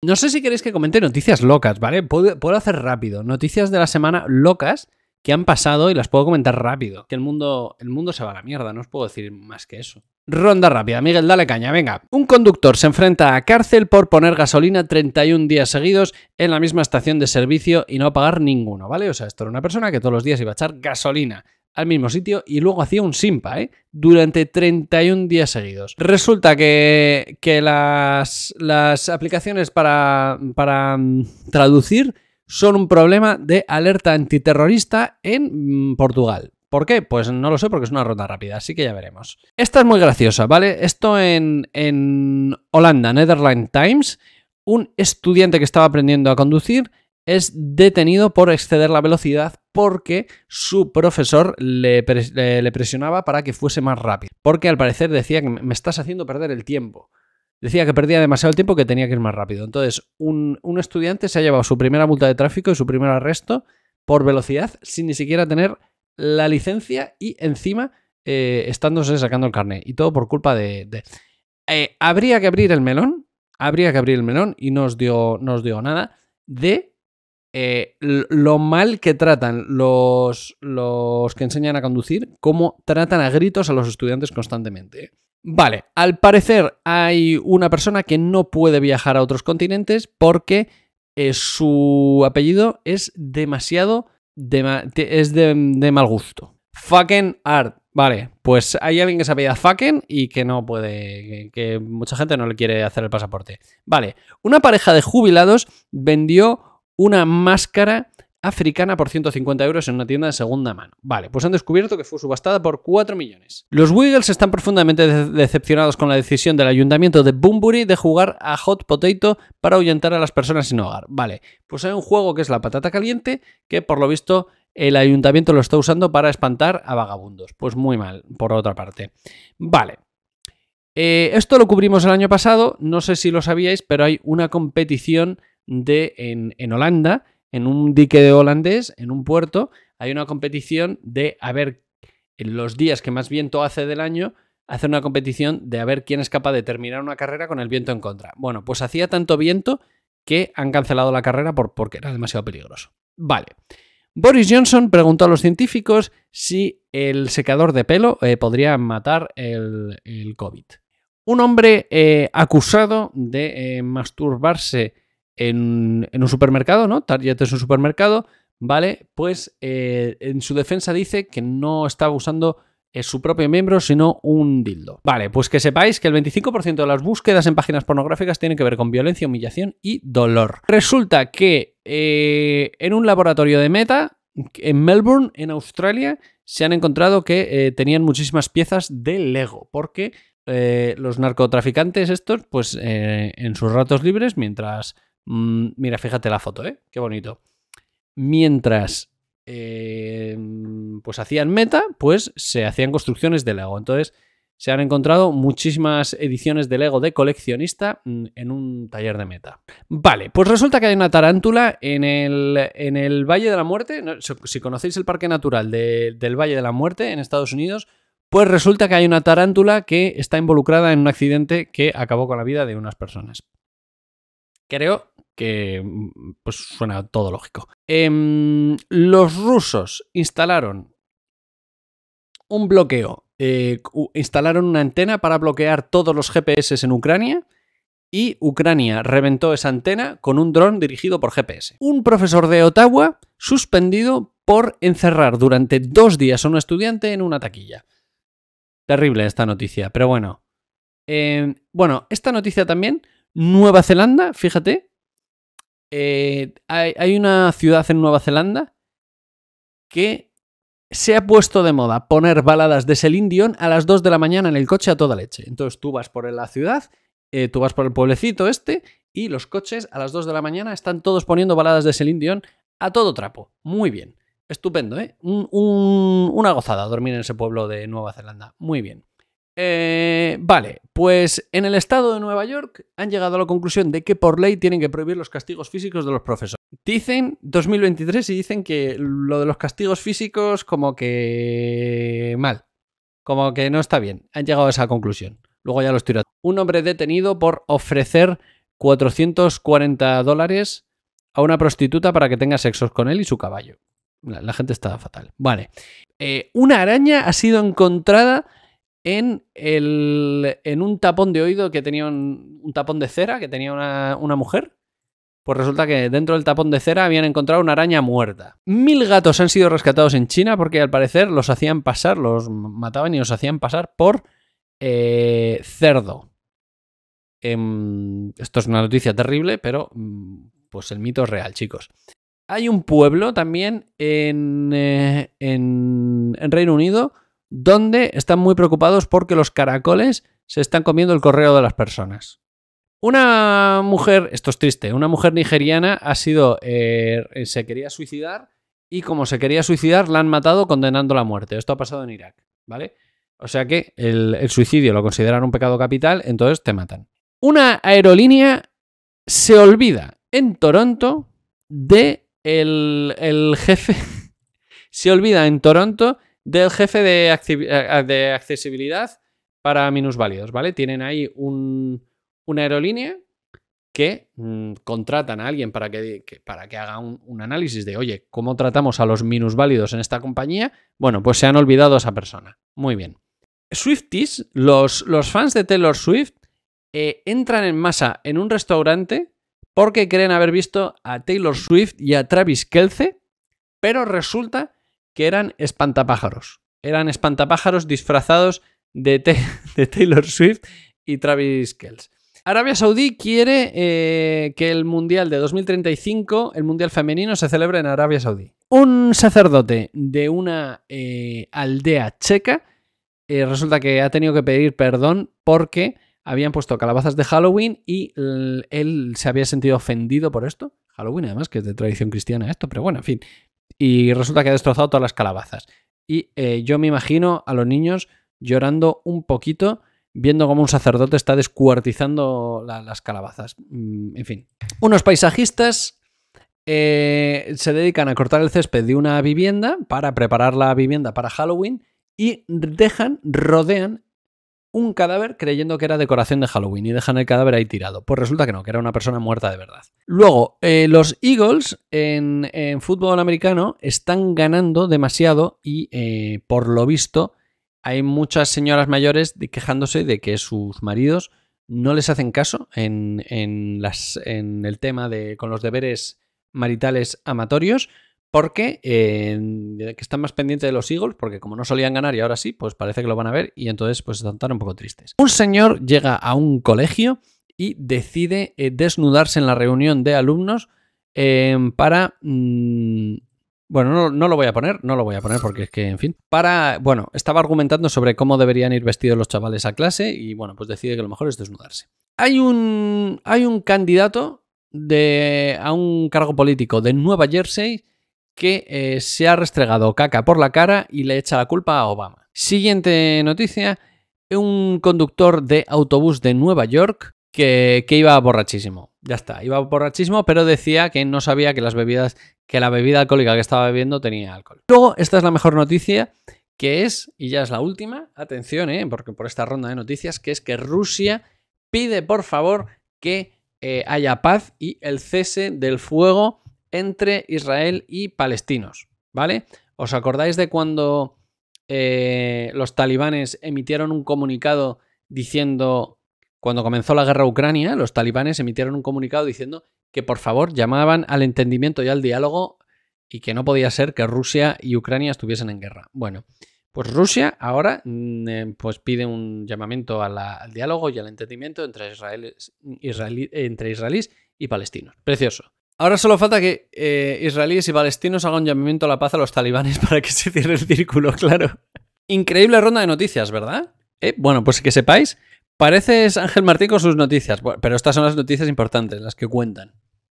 No sé si queréis que comente noticias locas, ¿vale? Puedo, hacer rápido. Noticias de la semana locas que han pasado y las puedo comentar rápido. Que el mundo, el mundo se va a la mierda, no os puedo decir más que eso. Ronda rápida, Miguel, dale caña, venga. Un conductor se enfrenta a cárcel por poner gasolina 31 días seguidos en la misma estación de servicio y no pagar ninguno, ¿vale? O sea, esto era una persona que todos los días iba a echar gasolina al mismo sitio y luego hacía un simpa, ¿eh? Durante 31 días seguidos. Resulta que, que las, las aplicaciones para, para mm, traducir son un problema de alerta antiterrorista en mm, Portugal. ¿Por qué? Pues no lo sé porque es una ronda rápida, así que ya veremos. Esta es muy graciosa, ¿vale? Esto en, en Holanda, Netherlands Times, un estudiante que estaba aprendiendo a conducir es detenido por exceder la velocidad porque su profesor le, presionaba para que fuese más rápido. Porque al parecer decía que me estás haciendo perder el tiempo. Decía que perdía demasiado el tiempo que tenía que ir más rápido. Entonces, un, estudiante se ha llevado su primera multa de tráfico y su primer arresto por velocidad sin ni siquiera tener la licencia y encima eh, estándose sacando el carnet. Y todo por culpa de... Eh, habría que abrir el melón, habría que abrir el melón y no os dio, dio nada de eh, lo mal que tratan los, los que enseñan a conducir, cómo tratan a gritos a los estudiantes constantemente. Vale, al parecer hay una persona que no puede viajar a otros continentes porque su apellido es demasiado es de, mal gusto. Fucking art. Vale, pues hay alguien que se apellida fucking y que no puede, que, mucha gente no le quiere hacer el pasaporte. Vale, una pareja de jubilados vendió una máscara africana por 150 euros en una tienda de segunda mano. Vale, pues han descubierto que fue subastada por 4 millones. Los Wiggles están profundamente decepcionados con la decisión del ayuntamiento de Boombury de jugar a Hot Potato para ahuyentar a las personas sin hogar. Vale, pues hay un juego que es la patata caliente que por lo visto el ayuntamiento lo está usando para espantar a vagabundos. Pues muy mal, por otra parte. Vale. Eh, esto lo cubrimos el año pasado, no sé si lo sabíais, pero hay una competición de, en, en Holanda en un dique de holandés, en un puerto, hay una competición de a ver en los días que más viento hace del año, hace una competición de a ver quién es capaz de terminar una carrera con el viento en contra. Bueno, pues hacía tanto viento que han cancelado la carrera por, porque era demasiado peligroso. Vale. Boris Johnson preguntó a los científicos si el secador de pelo eh, podría matar el, COVID. Un hombre eh, acusado de eh, masturbarse en, un supermercado, ¿no? Target es un supermercado, ¿vale? Pues eh, en su defensa dice que no estaba usando eh, su propio miembro, sino un dildo. Vale, pues que sepáis que el 25% de las búsquedas en páginas pornográficas tienen que ver con violencia, humillación y dolor. Resulta que eh, en un laboratorio de Meta, en Melbourne, en Australia, se han encontrado que tenían muchísimas piezas de Lego, porque los narcotraficantes estos, pues en sus ratos libres, mientras Mm, mira, fíjate la foto, ¿eh? Qué bonito. Mientras eh, pues hacían meta, pues se hacían construcciones de Lego. Entonces se han encontrado muchísimas ediciones de Lego de coleccionista mm, en un taller de meta. Vale, pues resulta que hay una tarántula en el, en el Valle de la Muerte. Si conocéis el Parque Natural del Valle de la Muerte en Estados Unidos, pues resulta que hay una tarántula que está involucrada en un accidente que acabó con la vida de unas personas. Creo que mm, pues suena todo lógico. Em, los rusos instalaron un bloqueo, eh, instalaron una antena para bloquear todos los GPS en Ucrania y Ucrania reventó esa antena con un dron dirigido por GPS. Un profesor de Ottawa suspendido por encerrar durante dos días a un estudiante en una taquilla. Terrible esta noticia, pero bueno. Em, bueno, esta noticia también, Nueva Zelanda, fíjate, eh, hay, una ciudad en Nueva Zelanda que se ha puesto de moda poner baladas de Celine Dion a las 2 de la mañana en el coche a toda leche. Entonces tú vas por la ciudad, eh, tú vas por el pueblecito este y los coches a las 2 de la mañana están todos poniendo baladas de Celine Dion a todo trapo. Muy bien. Estupendo, ¿eh? una gozada dormir en ese pueblo de Nueva Zelanda. Muy bien. Eh, vale, pues en el estado de Nueva York han llegado a la conclusión de que por ley tienen que prohibir los castigos físicos de los profesores. Dicen 2023 y dicen que lo de los castigos físicos como que mal, como que no está bien. Han llegado a esa conclusión. Luego ya los tiro. Un hombre detenido por ofrecer 440 dólares a una prostituta para que tenga sexos con él y su caballo. La, la gente está fatal. Vale. Eh, una araña ha sido encontrada en, un tapón de oído que tenía un, un tapón de cera que tenía una, una mujer. Pues resulta que dentro del tapón de cera habían encontrado una araña muerta. Mil gatos han sido rescatados en China porque al parecer los hacían pasar, los mataban y los hacían pasar por eh, cerdo. Em, esto es una noticia terrible, pero mm, pues el mito es real, chicos. Hay un pueblo también en, eh, en, en Reino Unido donde están muy preocupados porque los caracoles se están comiendo el correo de las personas. Una mujer, esto es triste, una mujer nigeriana ha sido, eh, se quería suicidar y como se quería suicidar la han matado condenándola a muerte. Esto ha pasado en Irak, ¿vale? O sea que el, el suicidio lo consideran un pecado capital, entonces te matan. Una aerolínea se olvida en Toronto de el, el jefe, se olvida en Toronto del jefe eh, de accesibilidad para minusválidos, ¿vale? Tienen ahí un, una aerolínea que mm, contratan a alguien para que, para que haga un, un análisis de, oye, ¿cómo tratamos a los minusválidos en esta compañía? Bueno, pues se han olvidado a esa persona. Muy bien. Swifties, los, los fans de Taylor Swift, eh, entran en masa en un restaurante porque creen haber visto a Taylor Swift y a Travis Kelce, pero resulta que eran espantapájaros. Eran espantapájaros disfrazados de, Taylor Swift y Travis Kelce. Arabia Saudí quiere eh, que el Mundial de 2035, el Mundial femenino, se celebre en Arabia Saudí. Un sacerdote de una eh, aldea checa eh, resulta que ha tenido que pedir perdón porque habían puesto calabazas de Halloween y él se había sentido ofendido por esto. Halloween, además, que es de tradición cristiana esto, pero bueno, en fin. Y resulta que ha destrozado todas las calabazas. Y eh, yo me imagino a los niños llorando un poquito viendo cómo un sacerdote está descuartizando la- las calabazas. Mm, En fin. Unos paisajistas eh, se dedican a cortar el césped de una vivienda para preparar la vivienda para Halloween y dejan, rodean un cadáver creyendo que era decoración de Halloween y dejan el cadáver ahí tirado. Pues resulta que no, que era una persona muerta de verdad. Luego, eh, los Eagles en, fútbol americano están ganando demasiado y eh, por lo visto hay muchas señoras mayores quejándose de que sus maridos no les hacen caso en, en el tema de con los deberes maritales amatorios porque que están más pendientes de los Eagles, porque como no solían ganar y ahora sí, pues parece que lo van a ver y entonces pues están un poco tristes. Un señor llega a un colegio y decide eh, desnudarse en la reunión de alumnos eh, para... mm, bueno, no, no lo voy a poner, no lo voy a poner porque es que, en fin, para, bueno, estaba argumentando sobre cómo deberían ir vestidos los chavales a clase y, bueno, pues decide que lo mejor es desnudarse. Hay un, hay un candidato de, a un cargo político de Nueva Jersey que eh, se ha restregado caca por la cara y le echa la culpa a Obama. Siguiente noticia, un conductor de autobús de Nueva York que, que iba borrachísimo. Ya está, iba borrachísimo, pero decía que no sabía que las bebidas, que la bebida alcohólica que estaba bebiendo tenía alcohol. Luego, esta es la mejor noticia, que es, y ya es la última, atención, eh, porque por esta ronda de noticias, que es que Rusia pide por favor que eh, haya paz y el cese del fuego entre Israel y palestinos, ¿vale? ¿Os acordáis de cuando eh, los talibanes emitieron un comunicado diciendo, cuando comenzó la guerra Ucrania, los talibanes emitieron un comunicado diciendo que por favor llamaban al entendimiento y al diálogo y que no podía ser que Rusia y Ucrania estuviesen en guerra. Bueno, pues Rusia ahora mm, eh, pues pide un llamamiento al diálogo y al entendimiento entre, israelíes, israelí- entre israelíes y palestinos. Precioso. Ahora solo falta que eh, israelíes y palestinos hagan un llamamiento a la paz a los talibanes para que se cierre el círculo, claro. Increíble ronda de noticias, ¿verdad? Eh, bueno, pues que sepáis, pareces Ángel Martín con sus noticias, pero estas son las noticias importantes, las que cuentan.